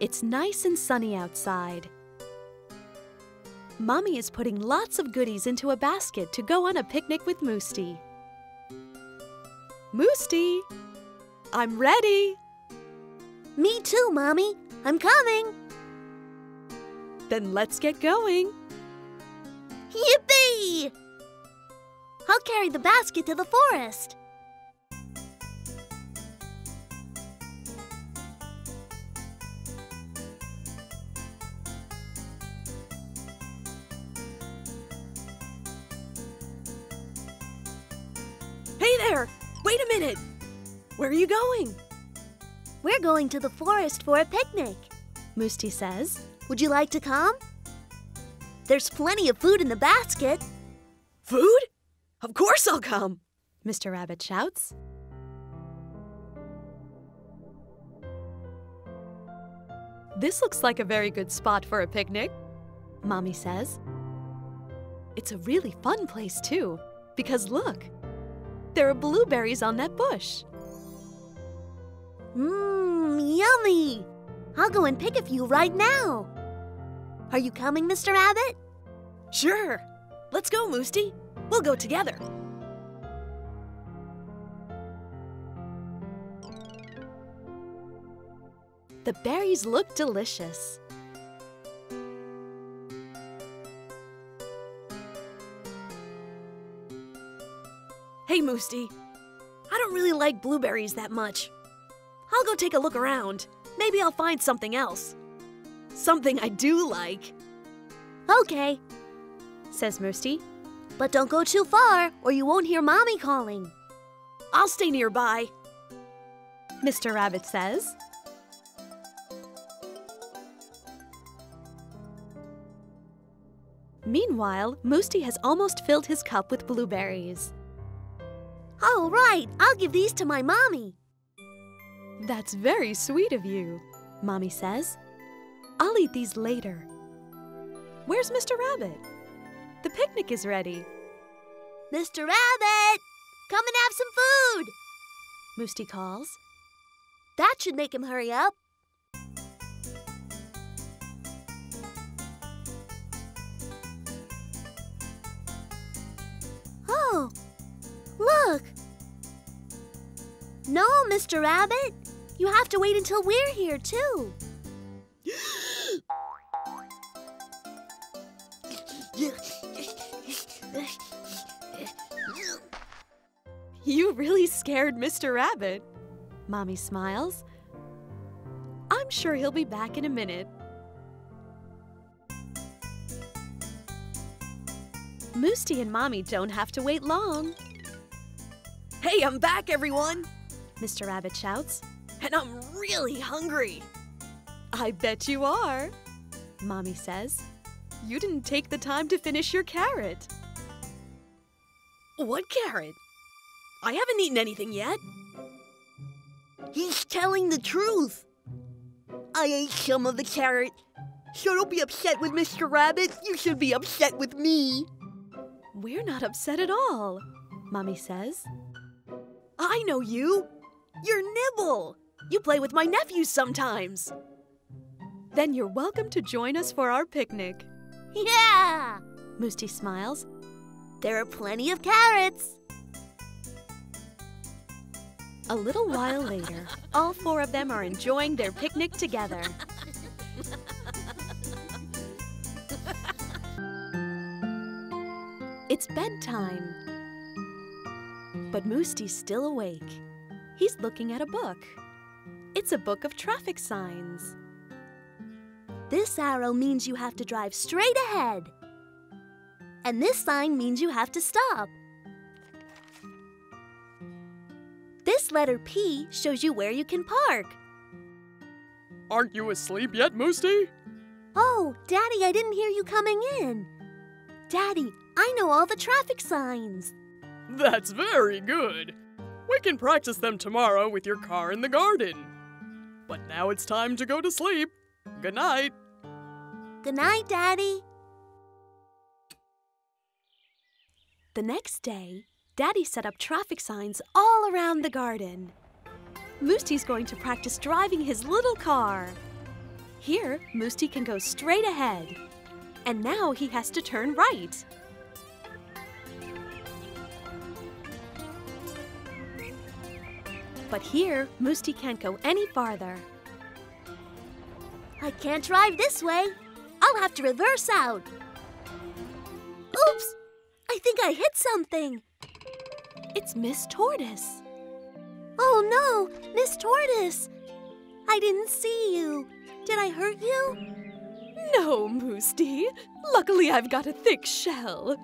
It's nice and sunny outside. Mommy is putting lots of goodies into a basket to go on a picnic with Musti. Musti, I'm ready. Me too, Mommy. I'm coming. Then let's get going. Yippee! I'll carry the basket to the forest. Going? We're going to the forest for a picnic. Musti says. Would you like to come? There's plenty of food in the basket. Food? Of course I'll come! Mr. Rabbit shouts. This looks like a very good spot for a picnic, Mommy says. It's a really fun place, too, because look, there are blueberries on that bush. Mmm, yummy! I'll go and pick a few right now. Are you coming, Mr. Rabbit? Sure. Let's go, Musti. We'll go together. The berries look delicious. Hey, Musti. I don't really like blueberries that much. I'll go take a look around. Maybe I'll find something else. Something I do like, Okay, says Musti. but don't go too far or you won't hear Mommy calling. I'll stay nearby, Mr. Rabbit says. Meanwhile, Musti has almost filled his cup with blueberries. All right, I'll give these to my mommy. That's very sweet of you, Mommy says. I'll eat these later. Where's Mr. Rabbit? The picnic is ready. Mr. Rabbit, come and have some food. Musti calls. That should make him hurry up. Oh, look. No, Mr. Rabbit. You have to wait until we're here, too. You really scared Mr. Rabbit. Mommy smiles. I'm sure he'll be back in a minute. Musti and Mommy don't have to wait long. Hey, I'm back, everyone! Mr. Rabbit shouts. And I'm really hungry. I bet you are, Mommy says. You didn't take the time to finish your carrot. What carrot? I haven't eaten anything yet. He's telling the truth. I ate some of the carrot. So don't be upset with Mr. Rabbit. You should be upset with me. We're not upset at all, Mommy says. I know you. You're Nibble. You play with my nephews sometimes. Then you're welcome to join us for our picnic. Yeah! Musti smiles. There are plenty of carrots. A little while later, all four of them are enjoying their picnic together. It's bedtime. But Musti's still awake. He's looking at a book. It's a book of traffic signs. This arrow means you have to drive straight ahead. And this sign means you have to stop. This letter P shows you where you can park. Aren't you asleep yet, Musti? Oh, Daddy, I didn't hear you coming in. Daddy, I know all the traffic signs. That's very good. We can practice them tomorrow with your car in the garden. But now it's time to go to sleep. Good night. Good night, Daddy. The next day, Daddy set up traffic signs all around the garden. Musti's going to practice driving his little car. Here, Musti can go straight ahead. And now he has to turn right. But here, Musti can't go any farther. I can't drive this way. I'll have to reverse out. Oops! I think I hit something. It's Miss Tortoise. Oh no, Miss Tortoise! I didn't see you. Did I hurt you? No, Musti. Luckily, I've got a thick shell.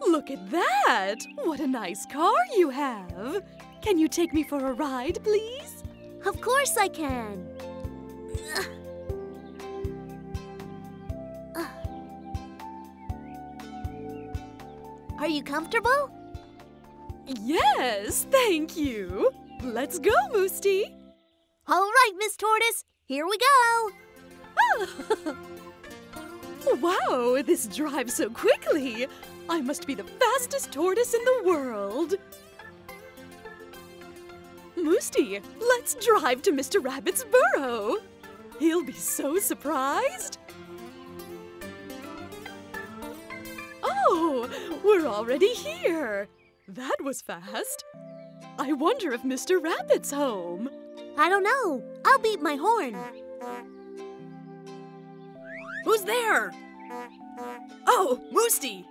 Look at that! What a nice car you have! Can you take me for a ride, please? Of course I can. Are you comfortable? Yes, thank you. Let's go, Musti. All right, Miss Tortoise, here we go. wow, this drives so quickly. I must be the fastest tortoise in the world. Musti, let's drive to Mr. Rabbit's burrow. He'll be so surprised. Oh, we're already here. That was fast. I wonder if Mr. Rabbit's home. I don't know. I'll beat my horn. Who's there? Oh, Musti!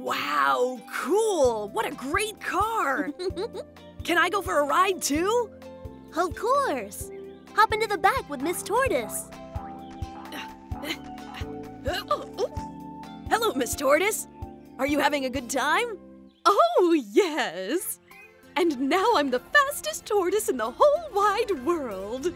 Wow, cool! What a great car! Can I go for a ride too? Of course. Hop into the back with Miss Tortoise. Hello, Miss Tortoise. Are you having a good time? Oh, yes. And now I'm the fastest tortoise in the whole wide world.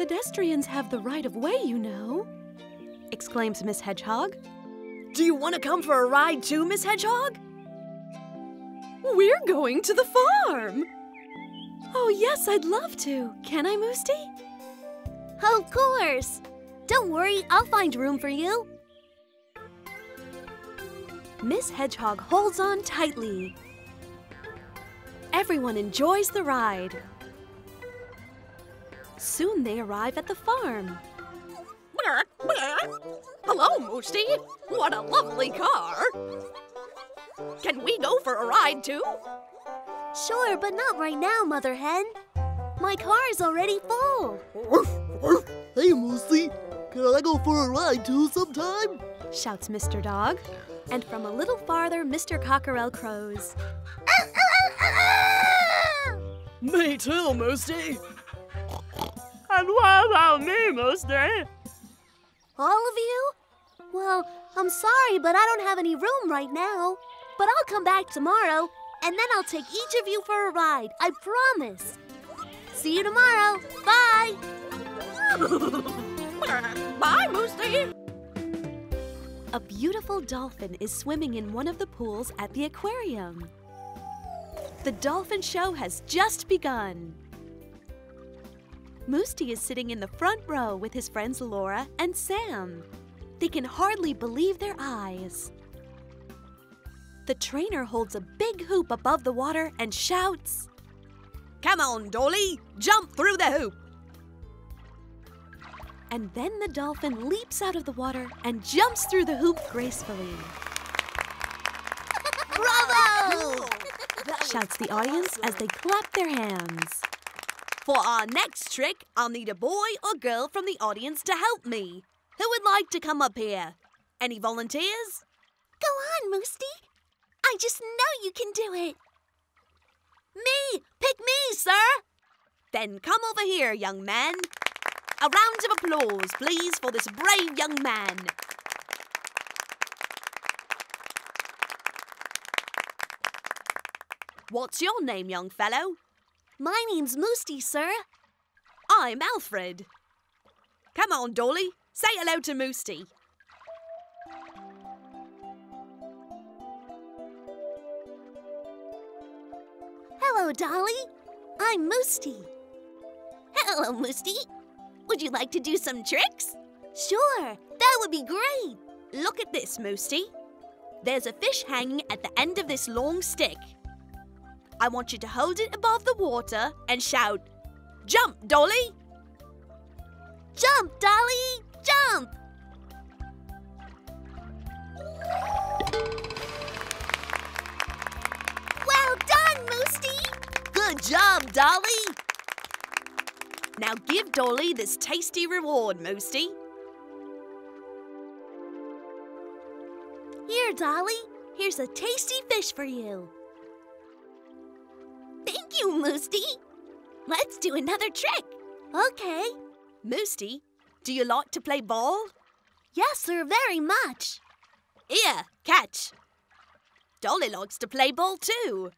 Pedestrians have the right of way, you know, exclaims Miss Hedgehog. Do you want to come for a ride too, Miss Hedgehog? We're going to the farm. Oh, yes, I'd love to. Can I, Musti? Of course. Don't worry, I'll find room for you. Miss Hedgehog holds on tightly. Everyone enjoys the ride. Soon they arrive at the farm. Hello, Musti. What a lovely car. Can we go for a ride too? Sure, but not right now, Mother Hen. My car is already full. Hey, Moosey, can I go for a ride too sometime? Shouts Mr. Dog. And from a little farther, Mr. Cockerel crows. Me too, Musti. And what about me, Moosey? All of you? Well, I'm sorry, but I don't have any room right now. But I'll come back tomorrow, and then I'll take each of you for a ride. I promise. See you tomorrow. Bye. Bye, Moosey. A beautiful dolphin is swimming in one of the pools at the aquarium. The dolphin show has just begun. Musti is sitting in the front row with his friends Laura and Sam. They can hardly believe their eyes. The trainer holds a big hoop above the water and shouts, Come on, Dolly. Jump through the hoop. and then the dolphin leaps out of the water and jumps through the hoop gracefully. Bravo! Shouts the audience as they clap their hands. For our next trick, I'll need a boy or girl from the audience to help me. Who would like to come up here? Any volunteers? Go on, Musti. I just know you can do it. Me! Pick me, sir! Then come over here, young man. A round of applause, please, for this brave young man. What's your name, young fellow? My name's Musti, sir. I'm Alfred. Come on, Dolly. Say hello to Musti. Hello, Dolly. I'm Musti. Hello, Musti. Would you like to do some tricks? Sure, that would be great. Look at this, Musti. There's a fish hanging at the end of this long stick. I want you to hold it above the water and shout, Jump, Dolly! Jump, Dolly! Jump! Well done, Musti! Good job, Dolly! Now give Dolly this tasty reward, Musti. Here, Dolly. Here's a tasty fish for you. You, Musti. Let's do another trick. Okay. Musti, do you like to play ball? Yes, sir, very much. Here, catch. Dolly likes to play ball too.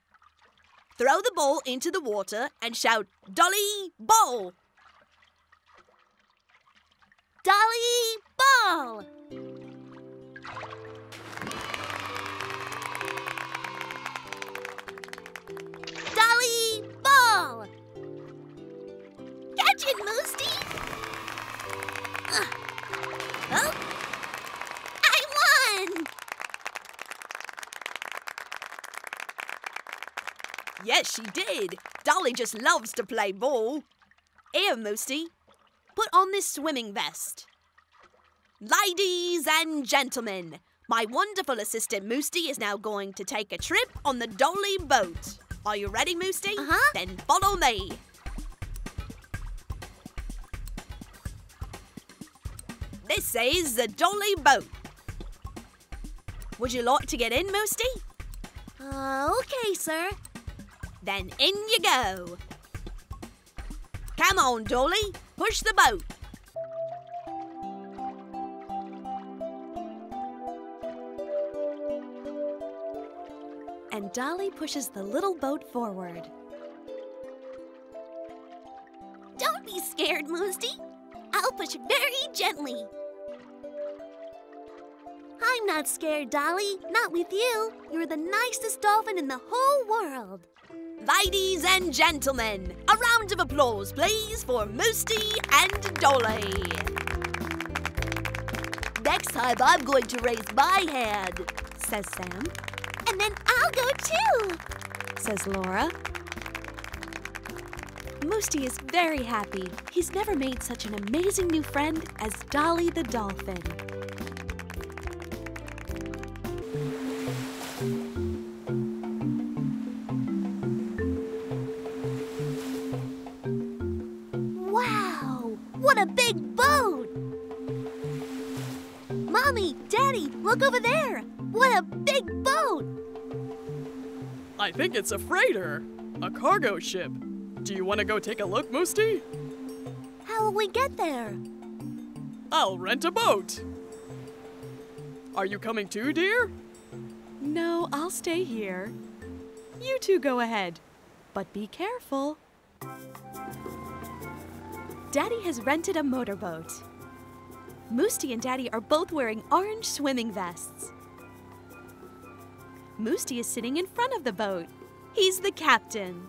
Throw the ball into the water and shout, Dolly, ball! Dolly, ball! Yes, she did. Dolly just loves to play ball. Here, Musti, put on this swimming vest. Ladies and gentlemen, my wonderful assistant Musti is now going to take a trip on the Dolly boat. Are you ready, Musti? Uh-huh. Then follow me. This is the Dolly boat. Would you like to get in, Musti? Uh, okay, sir. Then in you go. Come on, Dolly. Push the boat. And Dolly pushes the little boat forward. Don't be scared, Musti. I'll push very gently. I'm not scared, Dolly. Not with you. You're the nicest dolphin in the whole world. Ladies and gentlemen, a round of applause, please, for Musti and Dolly. Next time, I'm going to raise my hand. Says Sam. And then I'll go too. Says Laura. Musti is very happy. He's never made such an amazing new friend as Dolly the dolphin. Mommy, Daddy, look over there. What a big boat! I think it's a freighter, a cargo ship. Do you want to go take a look, Musti? How will we get there? I'll rent a boat. Are you coming too, dear? No, I'll stay here. You two go ahead, but be careful. Daddy has rented a motorboat. Musti and Daddy are both wearing orange swimming vests. Musti is sitting in front of the boat. He's the captain.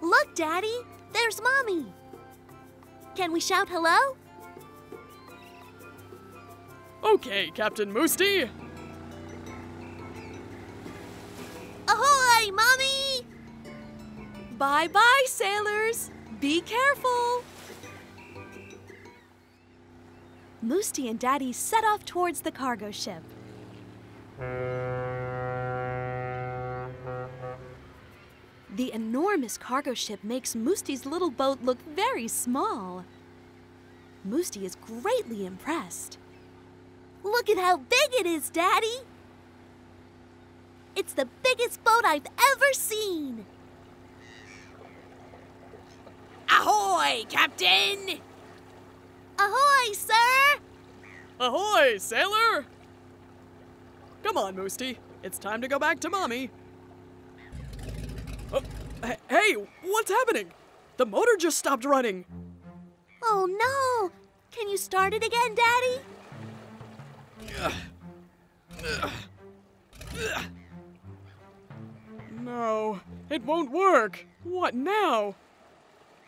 Look, Daddy, there's Mommy. Can we shout hello? Okay, Captain Musti. Ahoy, Mommy! Bye bye, sailors. Be careful. Musti and Daddy set off towards the cargo ship. The enormous cargo ship makes Musti's little boat look very small. Musti is greatly impressed. Look at how big it is, Daddy! It's the biggest boat I've ever seen! Ahoy, Captain! Ahoy, sir! Ahoy, sailor! Come on, Musti. It's time to go back to Mommy. Oh, hey, what's happening? The motor just stopped running. Oh no! Can you start it again, Daddy? No, it won't work. What now?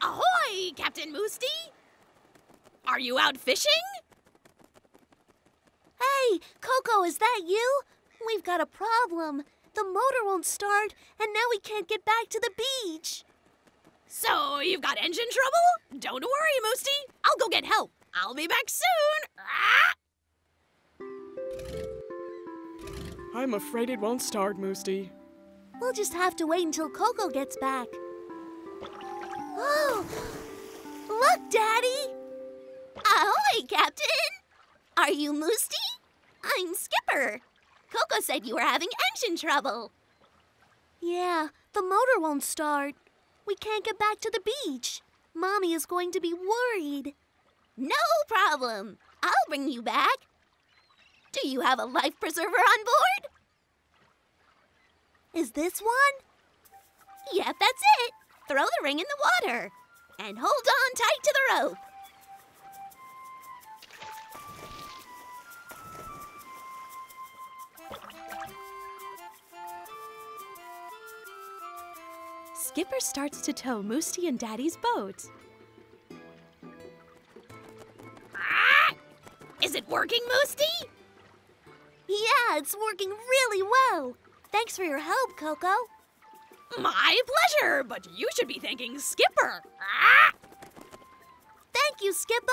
Ahoy, Captain Musti! Are you out fishing? Hey, Coco, is that you? We've got a problem. The motor won't start, and now we can't get back to the beach. So, you've got engine trouble? Don't worry, Musti. I'll go get help. I'll be back soon. Ah! I'm afraid it won't start, Musti. We'll just have to wait until Coco gets back. Oh, look, Daddy! Ahoy, Captain! Are you Musti? I'm Skipper. Coco said you were having engine trouble. Yeah, the motor won't start. We can't get back to the beach. Mommy is going to be worried. No problem. I'll bring you back. Do you have a life preserver on board? Is this one? Yep, that's it. Throw the ring in the water and hold on tight to the rope. Skipper starts to tow Musti and Daddy's boat. Ah! Is it working, Musti? Yeah, it's working really well. Thanks for your help, Coco. My pleasure, but you should be thanking Skipper. Ah! Thank you, Skipper.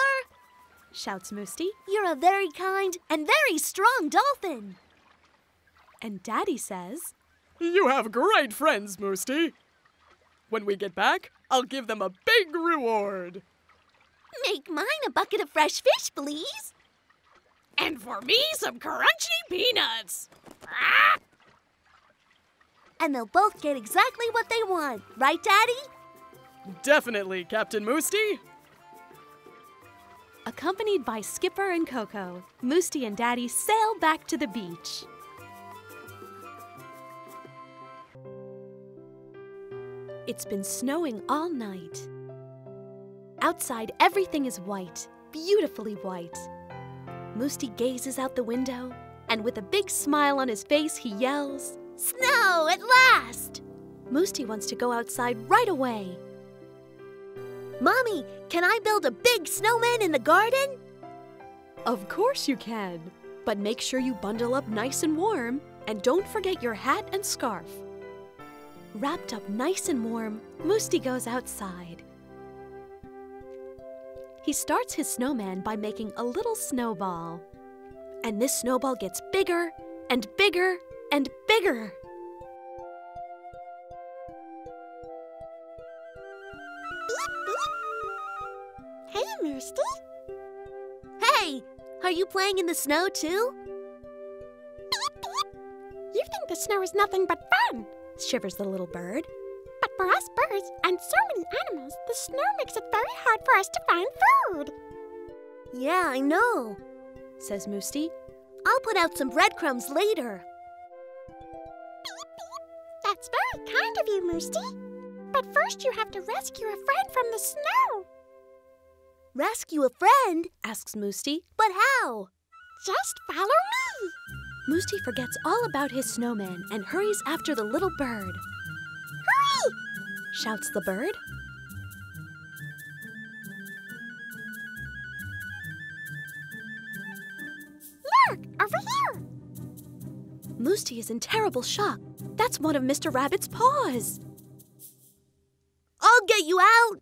Shouts Musti. You're a very kind and very strong dolphin. And Daddy says, You have great friends, Musti. When we get back, I'll give them a big reward. Make mine a bucket of fresh fish, please. And for me, some crunchy peanuts. Ah! And they'll both get exactly what they want. Right, Daddy? Definitely, Captain Musti. accompanied by Skipper and Coco, Musti and Daddy sail back to the beach. It's been snowing all night. Outside, everything is white, beautifully white. Musti gazes out the window, and with a big smile on his face, he yells, Snow at last! Musti wants to go outside right away. Mommy, can I build a big snowman in the garden? Of course you can, but make sure you bundle up nice and warm, and don't forget your hat and scarf. Wrapped up nice and warm, Musti goes outside. He starts his snowman by making a little snowball. And this snowball gets bigger and bigger and bigger. Hey, Musti. Hey, are you playing in the snow too? You think the snow is nothing but fun. Shivers the little bird. But for us birds and so many animals, the snow makes it very hard for us to find food. Yeah, I know. Says Musti. I'll put out some breadcrumbs later. That's very kind of you, Musti. But first you have to rescue a friend from the snow. Rescue a friend? Asks Musti. But how? Just follow me. Musti forgets all about his snowman and hurries after the little bird. Hurry! Shouts the bird. Look, over here. Musti is in terrible shock. That's one of Mr. Rabbit's paws. I'll get you out.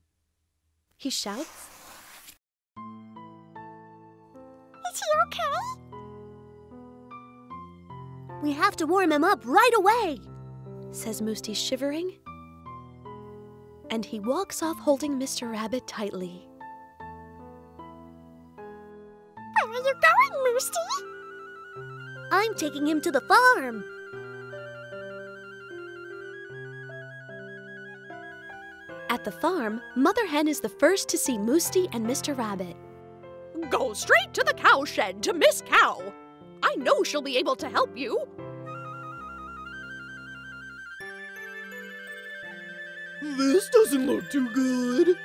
He shouts. Is he okay? We have to warm him up right away. Says Musti, shivering. And he walks off holding Mr. Rabbit tightly. Where are you going, Musti? I'm taking him to the farm. At the farm, Mother Hen is the first to see Musti and Mr. Rabbit. Go straight to the cowshed to Miss Cow. I know she'll be able to help you. This doesn't look too good.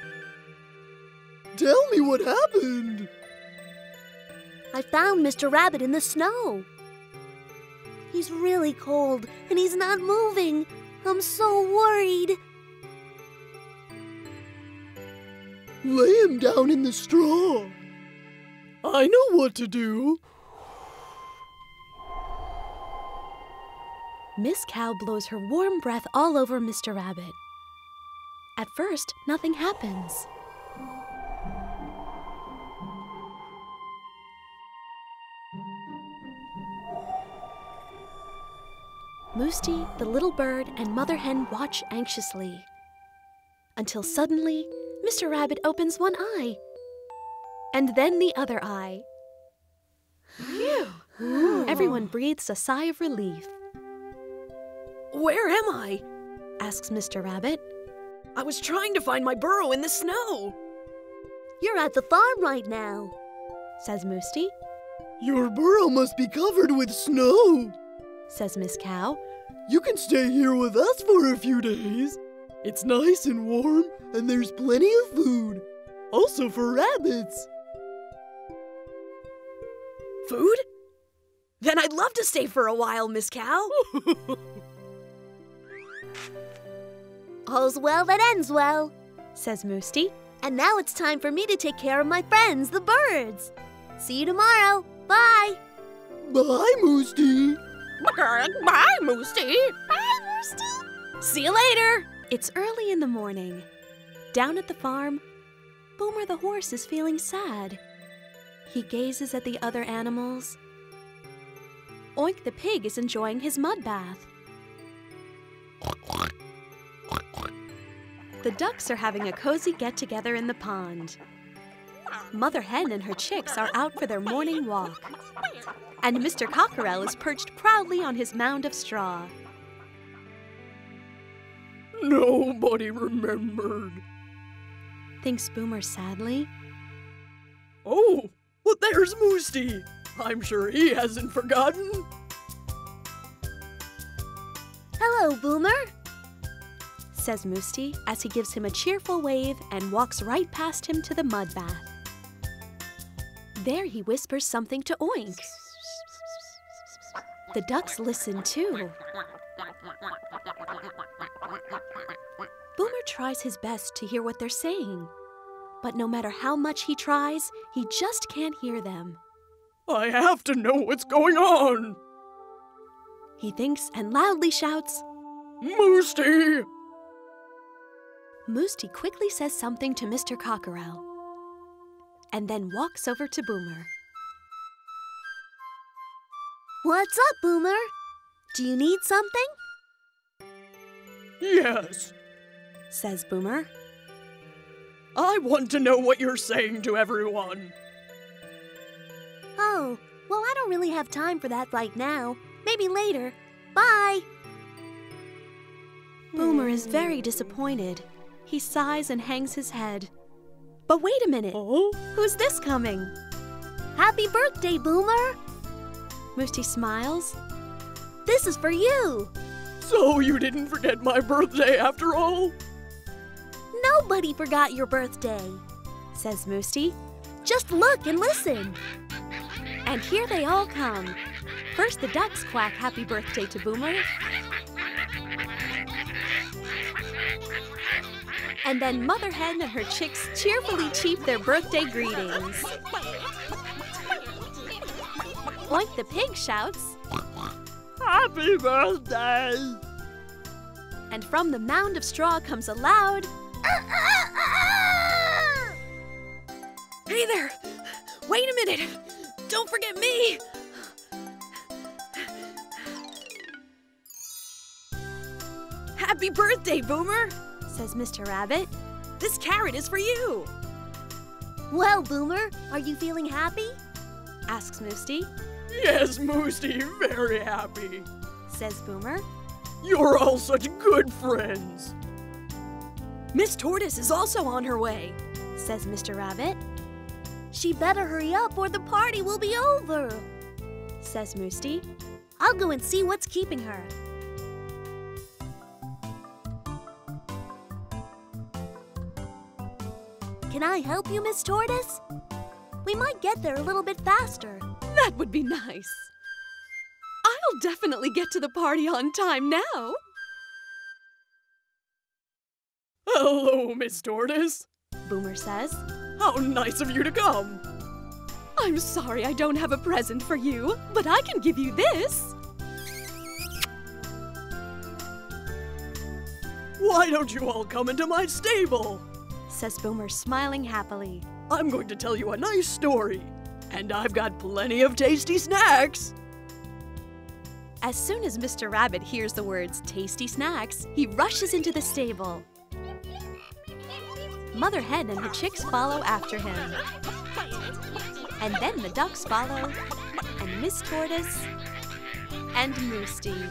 Tell me what happened. I found Mr. Rabbit in the snow. He's really cold and he's not moving. I'm so worried. Lay him down in the straw. I know what to do. Miss Cow blows her warm breath all over Mr. Rabbit. At first, nothing happens. Musti, the little bird, and Mother Hen watch anxiously. Until suddenly, Mr. Rabbit opens one eye. And then the other eye. Phew! Everyone breathes a sigh of relief. Where am I? Asks Mr. Rabbit. I was trying to find my burrow in the snow. You're at the farm right now. Says Musti. Your burrow must be covered with snow. Says Miss Cow. You can stay here with us for a few days. It's nice and warm, and there's plenty of food. Also for rabbits. Food? Then I'd love to stay for a while, Miss Cow. All's well that ends well. Says Musti. And now it's time for me to take care of my friends, the birds. See you tomorrow. Bye. Bye, Musti. Bye, Musti. Bye, Musti. See you later. It's early in the morning. Down at the farm, Boomer the horse is feeling sad. He gazes at the other animals. Oink the pig is enjoying his mud bath. The ducks are having a cozy get together in the pond. Mother Hen and her chicks are out for their morning walk. And Mr. Cockerel is perched proudly on his mound of straw. Nobody remembered. Thinks Boomer sadly. Oh, well, there's Musti. I'm sure he hasn't forgotten. Hello, Boomer. Says Musti as he gives him a cheerful wave and walks right past him to the mud bath. There he whispers something to Oink. The ducks listen too. Boomer tries his best to hear what they're saying, but no matter how much he tries, he just can't hear them. I have to know what's going on. He thinks and loudly shouts. Musti! Musti quickly says something to Mr. Cockerel and then walks over to Boomer. What's up, Boomer? Do you need something? Yes, Says Boomer. I want to know what you're saying to everyone. Oh, well, I don't really have time for that right now. Maybe later. Bye. Boomer is very disappointed. He sighs and hangs his head. But wait a minute. Oh? Who's this coming? Happy birthday, Boomer. Musti smiles. This is for you. So you didn't forget my birthday after all? Nobody forgot your birthday. Says Musti. Just look and listen. And here they all come. First, the ducks quack happy birthday to Boomer. And then Mother Hen and her chicks cheerfully cheep their birthday greetings. Oink the pig shouts, Happy birthday! and from the mound of straw comes a loud, Hey there! Wait a minute! Don't forget me! Happy birthday, Boomer! Says Mr. Rabbit. This carrot is for you! Well, Boomer, are you feeling happy? Asks Musti. Yes, Musti, very happy. Says Boomer. You're all such good friends. Miss Tortoise is also on her way. Says Mr. Rabbit. She better hurry up or the party will be over. Says Musti. I'll go and see what's keeping her. Can I help you, Miss Tortoise? We might get there a little bit faster. That would be nice. I'll definitely get to the party on time now. Hello, Miss Tortoise. Boomer says. How nice of you to come. I'm sorry I don't have a present for you, but I can give you this. Why don't you all come into my stable? Says Boomer, smiling happily. I'm going to tell you a nice story. And I've got plenty of tasty snacks. As soon as Mr. Rabbit hears the words tasty snacks, he rushes into the stable. Mother Hen and her chicks follow after him. And then the ducks follow, and Miss Tortoise, and Musti.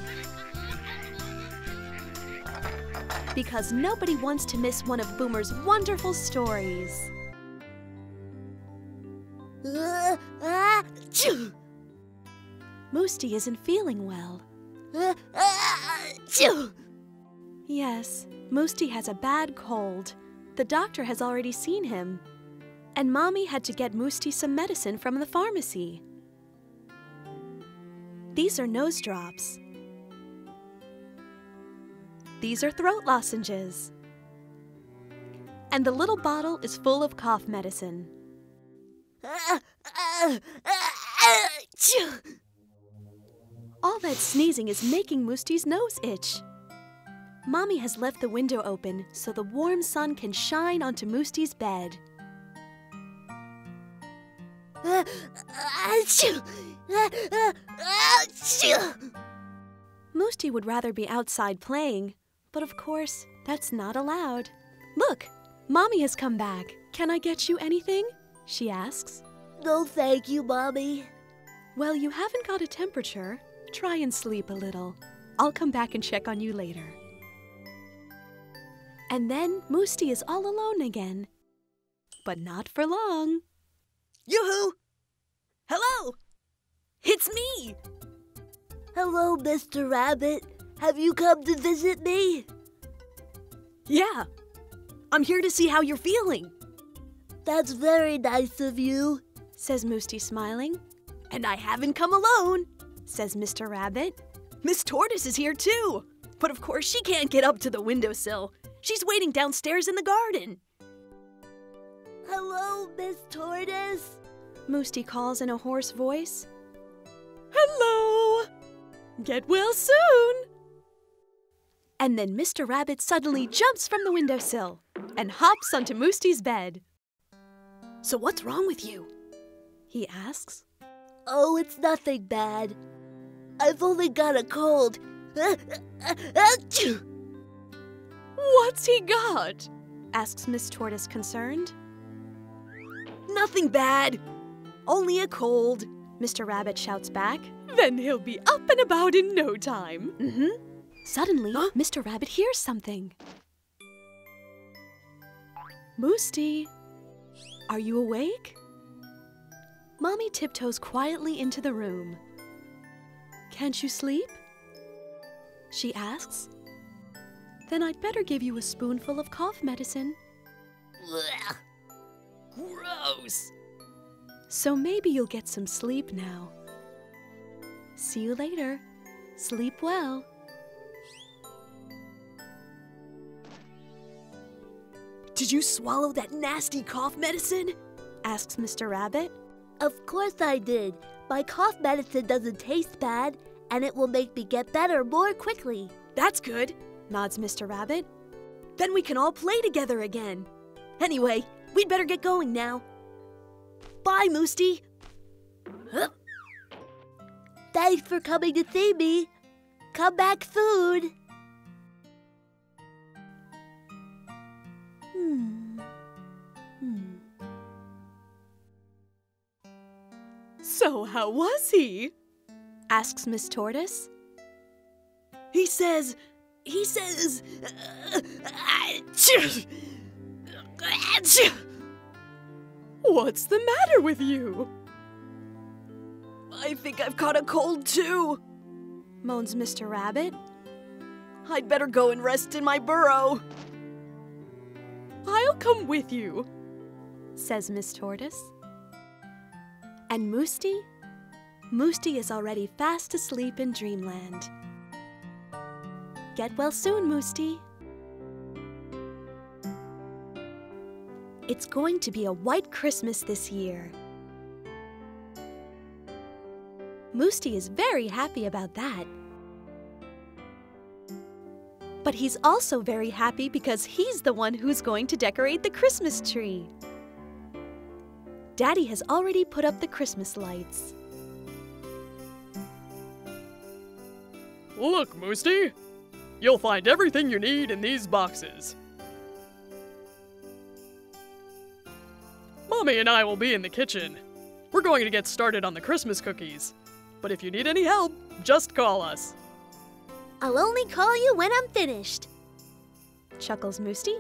Because nobody wants to miss one of Boomer's wonderful stories. Uh, choo. Musti isn't feeling well. Uh. Yes, Musti has a bad cold. The doctor has already seen him. And Mommy had to get Musti some medicine from the pharmacy. These are nose drops. These are throat lozenges. And the little bottle is full of cough medicine. All that sneezing is making Musti's nose itch. Mommy has left the window open so the warm sun can shine onto Musti's bed. Musti would rather be outside playing, but of course, that's not allowed. Look, Mommy has come back. Can I get you anything? She asks. No, thank you, Mommy. Well, you haven't got a temperature. Try and sleep a little. I'll come back and check on you later. And then Musti is all alone again. But not for long. Yoo-hoo! Hello! It's me! Hello, Mr. Rabbit. Have you come to visit me? Yeah. I'm here to see how you're feeling. That's very nice of you. Says Musti smiling. And I haven't come alone. Says Mr. Rabbit. Miss Tortoise is here too. But of course, she can't get up to the windowsill. She's waiting downstairs in the garden. Hello, Miss Tortoise. Musti calls in a hoarse voice. Hello! Get well soon! And then Mr. Rabbit suddenly jumps from the windowsill and hops onto Musti's bed. So what's wrong with you? He asks. Oh, it's nothing bad. I've only got a cold. What's he got? asks Miss Tortoise concerned. Nothing bad. Only a cold. Mr. Rabbit shouts back. Then he'll be up and about in no time. Mm-hmm. Suddenly, Huh? Mr. Rabbit hears something. Musti, are you awake? Mommy tiptoes quietly into the room. Can't you sleep? She asks. Then I'd better give you a spoonful of cough medicine. Blech. Gross. So maybe you'll get some sleep now. See you later. Sleep well. Did you swallow that nasty cough medicine? asks Mr. Rabbit. Of course I did. My cough medicine doesn't taste bad, and it will make me get better more quickly. That's good. Nods Mr. Rabbit. Then we can all play together again. Anyway, we'd better get going now. Bye, Musti. Huh? Thanks for coming to see me. Come back soon. Hmm. Hmm. So, how was he? asks Miss Tortoise. He says, he says, uh, achoo. Achoo. What's the matter with you? I think I've caught a cold too. Moans Mr. Rabbit. I'd better go and rest in my burrow. I'll come with you. says Miss Tortoise. And Musti? Musti is already fast asleep in dreamland. Get well soon, Musti. It's going to be a white Christmas this year. Moosty is very happy about that. But he's also very happy because he's the one who's going to decorate the Christmas tree. Daddy has already put up the Christmas lights. Look, Musti! You'll find everything you need in these boxes. Mommy and I will be in the kitchen. We're going to get started on the Christmas cookies. But if you need any help, just call us. I'll only call you when I'm finished. Chuckles Musti.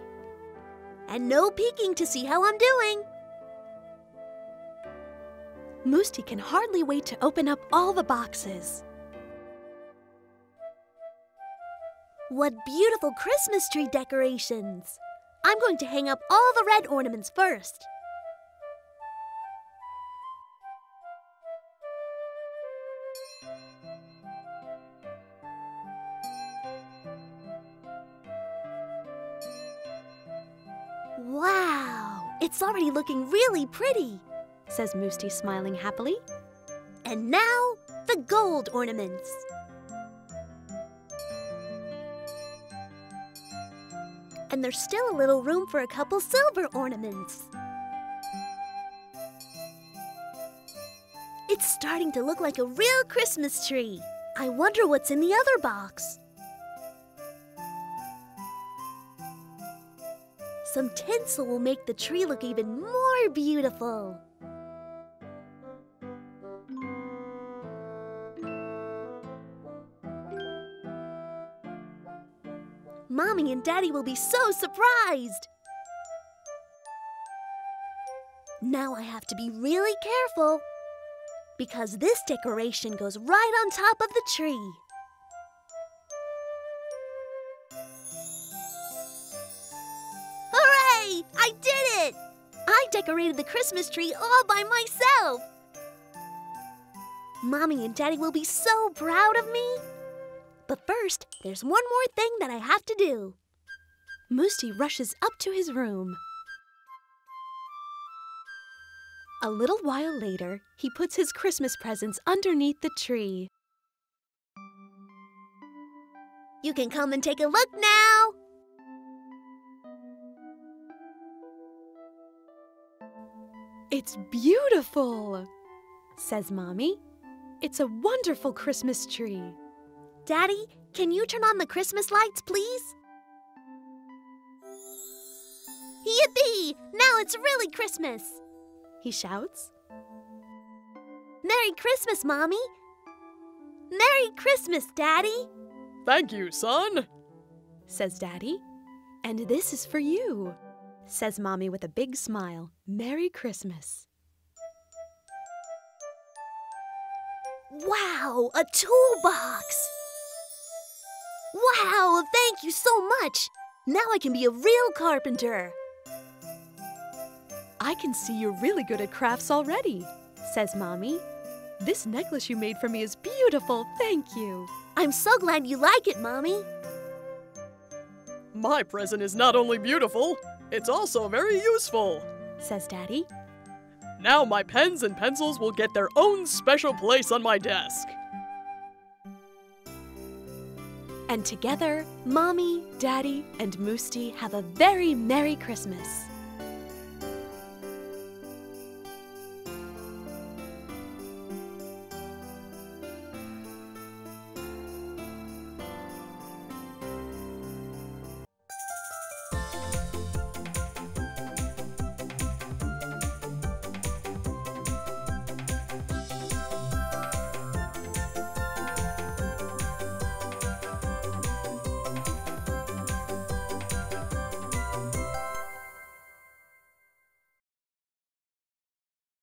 And no peeking to see how I'm doing. Musti can hardly wait to open up all the boxes. What beautiful Christmas tree decorations! I'm going to hang up all the red ornaments first. It's already looking really pretty. Says Musti, smiling happily. And now, the gold ornaments. And there's still a little room for a couple silver ornaments. It's starting to look like a real Christmas tree. I wonder what's in the other box. Some tinsel will make the tree look even more beautiful. Mommy and Daddy will be so surprised. Now I have to be really careful because this decoration goes right on top of the tree. I did it! I decorated the Christmas tree all by myself. Mommy and Daddy will be so proud of me. But first, there's one more thing that I have to do. Musti rushes up to his room. A little while later, he puts his Christmas presents underneath the tree. You can come and take a look now. It's beautiful, says Mommy. It's a wonderful Christmas tree. Daddy, can you turn on the Christmas lights, please? Yippee! Now it's really Christmas! He shouts. Merry Christmas, Mommy! Merry Christmas, Daddy! Thank you, son! says Daddy. And this is for you, says Mommy with a big smile. Merry Christmas. Wow, a toolbox! Wow, thank you so much! Now I can be a real carpenter! I can see you're really good at crafts already, says Mommy. This necklace you made for me is beautiful, thank you. I'm so glad you like it, Mommy. My present is not only beautiful, it's also very useful, says Daddy. Now my pens and pencils will get their own special place on my desk. And together, Mommy, Daddy, and Musti have a very Merry Christmas.